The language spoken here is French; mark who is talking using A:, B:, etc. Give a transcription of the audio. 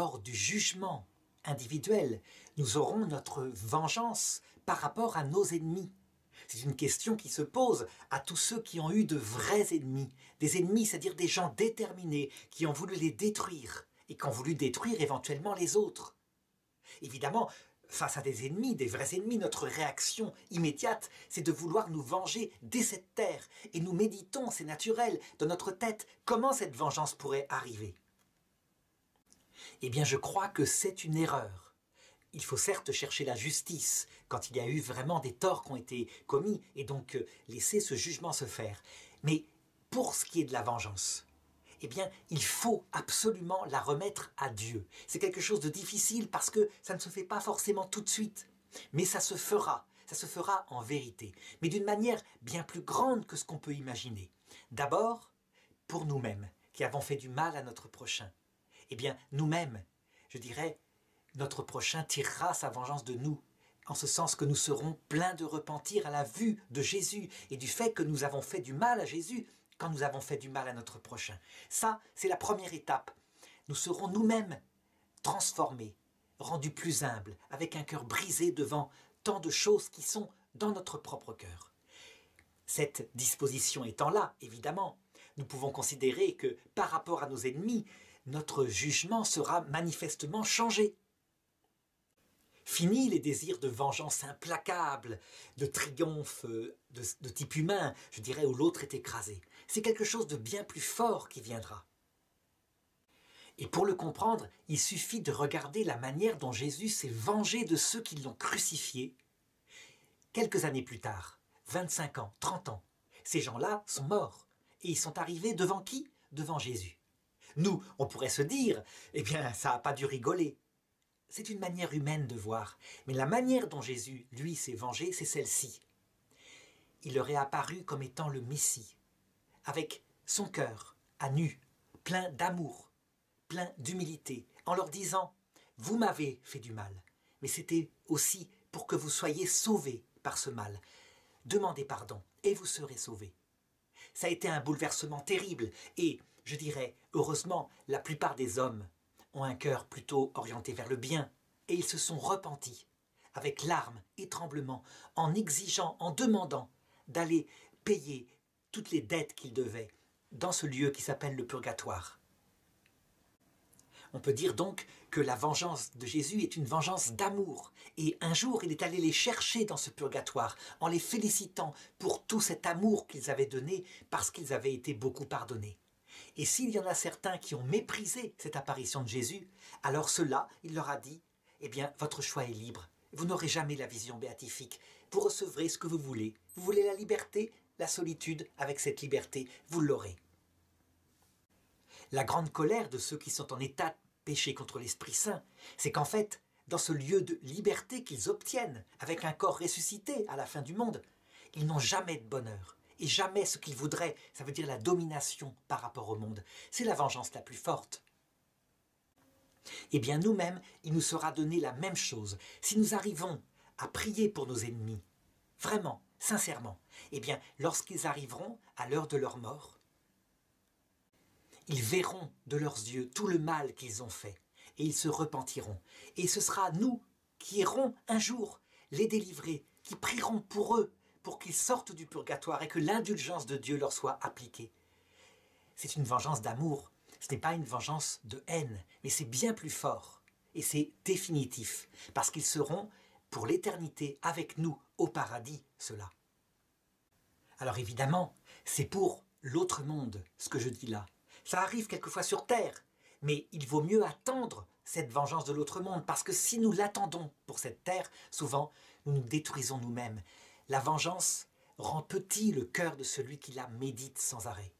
A: lors du jugement individuel, nous aurons notre vengeance par rapport à nos ennemis. C'est une question qui se pose à tous ceux qui ont eu de vrais ennemis. Des ennemis, c'est-à-dire des gens déterminés qui ont voulu les détruire et qui ont voulu détruire éventuellement les autres. Évidemment, face à des ennemis, des vrais ennemis, notre réaction immédiate, c'est de vouloir nous venger dès cette terre. Et nous méditons, c'est naturel, dans notre tête, comment cette vengeance pourrait arriver. Eh bien, je crois que c'est une erreur il faut certes chercher la justice quand il y a eu vraiment des torts qui ont été commis et donc euh, laisser ce jugement se faire. Mais pour ce qui est de la vengeance, eh bien, il faut absolument la remettre à Dieu. C'est quelque chose de difficile parce que ça ne se fait pas forcément tout de suite, mais ça se fera. Ça se fera en vérité, mais d'une manière bien plus grande que ce qu'on peut imaginer. D'abord, pour nous-mêmes, qui avons fait du mal à notre prochain. Eh bien, nous-mêmes, je dirais, notre prochain tirera sa vengeance de nous, en ce sens que nous serons pleins de repentir à la vue de Jésus et du fait que nous avons fait du mal à Jésus quand nous avons fait du mal à notre prochain. Ça, c'est la première étape. Nous serons nous-mêmes transformés, rendus plus humbles, avec un cœur brisé devant tant de choses qui sont dans notre propre cœur. Cette disposition étant là, évidemment, nous pouvons considérer que par rapport à nos ennemis, notre jugement sera manifestement changé. Fini les désirs de vengeance implacable, de triomphe euh, de, type humain, je dirais, où l'autre est écrasé. C'est quelque chose de bien plus fort qui viendra. Et pour le comprendre, il suffit de regarder la manière dont Jésus s'est vengé de ceux qui l'ont crucifié. Quelques années plus tard, 25 ans, 30 ans, ces gens-là sont morts. Et ils sont arrivés devant qui? Devant Jésus. Nous, on pourrait se dire, eh bien, ça n'a pas dû rigoler. C'est une manière humaine de voir. Mais la manière dont Jésus, lui, s'est vengé, c'est celle-ci. Il leur est apparu comme étant le Messie, avec son cœur à nu, plein d'amour, plein d'humilité, en leur disant Vous m'avez fait du mal, mais c'était aussi pour que vous soyez sauvés par ce mal. Demandez pardon et vous serez sauvés. Ça a été un bouleversement terrible et, je dirais, heureusement, la plupart des hommes ont un cœur plutôt orienté vers le bien, et ils se sont repentis, avec larmes et tremblements, en exigeant, en demandant d'aller payer toutes les dettes qu'ils devaient dans ce lieu qui s'appelle le purgatoire. On peut dire donc que la vengeance de Jésus est une vengeance d'amour. Et un jour, il est allé les chercher dans ce purgatoire en les félicitant pour tout cet amour qu'ils avaient donné parce qu'ils avaient été beaucoup pardonnés. Et s'il y en a certains qui ont méprisé cette apparition de Jésus, alors cela, il leur a dit, eh bien, votre choix est libre. Vous n'aurez jamais la vision béatifique. Vous recevrez ce que vous voulez. Vous voulez la liberté, la solitude, avec cette liberté, vous l'aurez. La grande colère de ceux qui sont en état de péché contre l'Esprit Saint, c'est qu'en fait, dans ce lieu de liberté qu'ils obtiennent, avec un corps ressuscité à la fin du monde, ils n'ont jamais de bonheur et jamais ce qu'il voudrait, ça veut dire la domination par rapport au monde. C'est la vengeance la plus forte. Eh bien nous-mêmes, il nous sera donné la même chose. Si nous arrivons à prier pour nos ennemis, vraiment, sincèrement, eh bien lorsqu'ils arriveront à l'heure de leur mort, ils verront de leurs yeux tout le mal qu'ils ont fait, et ils se repentiront. Et ce sera nous qui irons un jour les délivrer, qui prierons pour eux, pour qu'ils sortent du purgatoire et que l'indulgence de Dieu leur soit appliquée. C'est une vengeance d'amour, ce n'est pas une vengeance de haine, mais c'est bien plus fort. Et c'est définitif, parce qu'ils seront pour l'éternité avec nous au paradis, cela. Alors évidemment, c'est pour l'autre monde, ce que je dis là. Ça arrive quelquefois sur Terre, mais il vaut mieux attendre cette vengeance de l'autre monde, parce que si nous l'attendons pour cette Terre, souvent, nous nous détruisons nous-mêmes. La vengeance rend petit le cœur de celui qui la médite sans arrêt.